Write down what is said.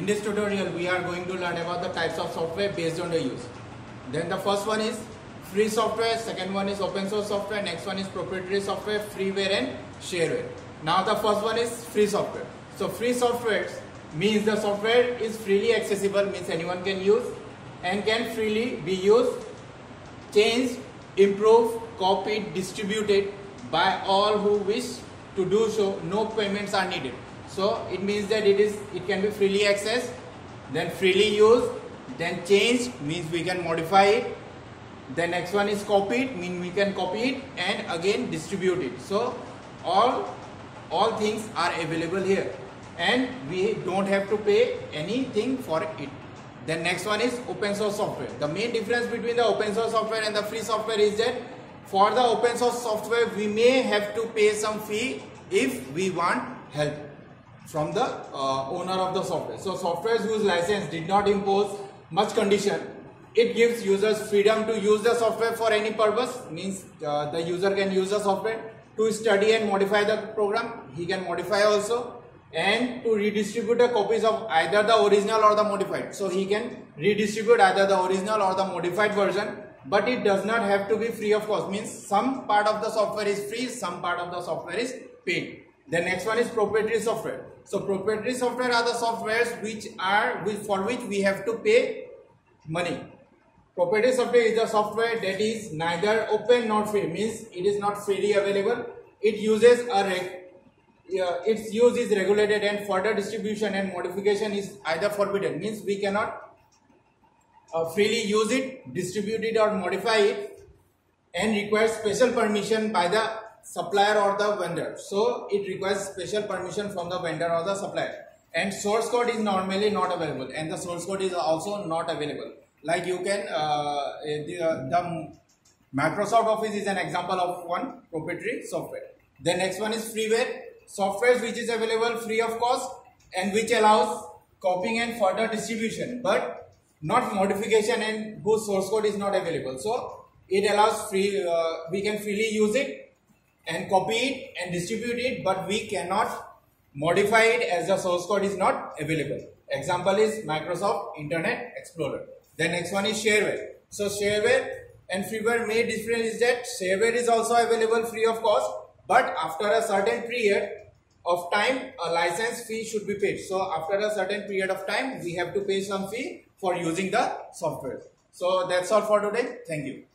In this tutorial, we are going to learn about the types of software based on the use. Then the first one is free software, second one is open source software, next one is proprietary software, freeware and shareware. Now the first one is free software. So free software means the software is freely accessible, means anyone can use and can freely be used, changed, improved, copied, distributed by all who wish to do so. No payments are needed. So it means that it is it can be freely accessed, then freely used, then changed means we can modify it. The next one is copied mean we can copy it and again distribute it. So all all things are available here and we don't have to pay anything for it. The next one is open source software. The main difference between the open source software and the free software is that for the open source software we may have to pay some fee if we want help from the uh, owner of the software. So software whose license did not impose much condition, it gives users freedom to use the software for any purpose, means uh, the user can use the software to study and modify the program, he can modify also and to redistribute the copies of either the original or the modified. So he can redistribute either the original or the modified version but it does not have to be free of cost means some part of the software is free some part of the software is paid the next one is proprietary software. So proprietary software are the softwares which are for which we have to pay money. Proprietary software is the software that is neither open nor free means it is not freely available. It uses a reg uh, its use is regulated and further distribution and modification is either forbidden means we cannot uh, freely use it, distribute it or modify it and requires special permission by the supplier or the vendor. So it requires special permission from the vendor or the supplier. And source code is normally not available and the source code is also not available. Like you can, uh, the, uh, the Microsoft Office is an example of one proprietary software. The next one is freeware, software which is available free of cost and which allows copying and further distribution but not modification and whose source code is not available. So it allows free, uh, we can freely use it and copy it and distribute it but we cannot modify it as the source code is not available. Example is Microsoft Internet Explorer. The next one is shareware. So shareware and freeware main difference is that shareware is also available free of cost but after a certain period of time a license fee should be paid. So after a certain period of time we have to pay some fee for using the software. So that's all for today. Thank you.